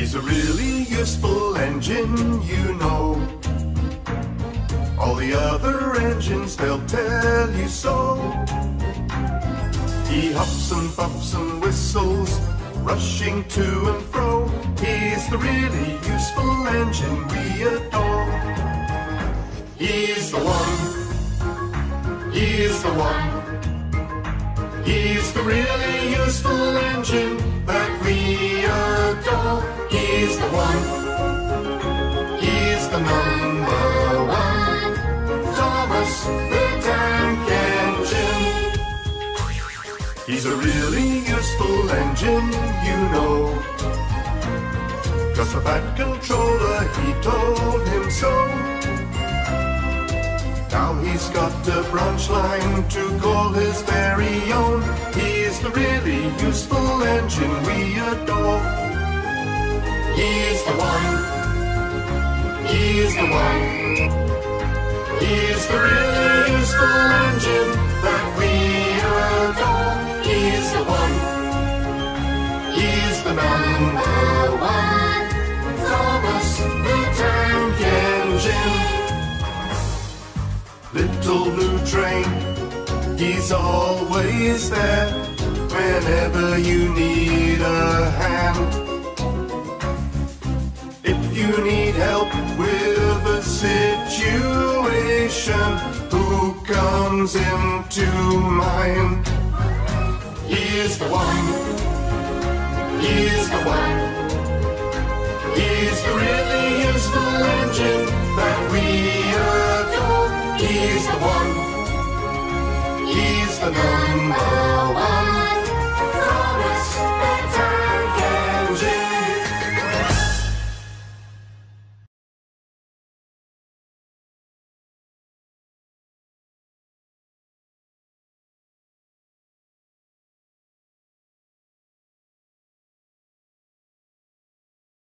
He's a really useful engine, you know. All the other engines, they'll tell you so. He hops and puffs and whistles, rushing to and fro. He's the really useful engine we adore. He's the one. He's the one. He's the really useful engine that we adore. One. He's the number one. Thomas the Tank Engine. He's a really useful engine, you know. Cause the Fat Controller, he told him so. Now he's got a branch line to call his very own. He's the really useful engine we adore. He's the one. He's the one. He's the really useful engine that we adore. He's the one. He's the number one. Thomas the Tank Engine. Little blue train, he's always there whenever you need a hand. You need help with a situation, who comes into mind? He's the one. He's the one. He's the really useful engine that we adore. He's the one. He's the number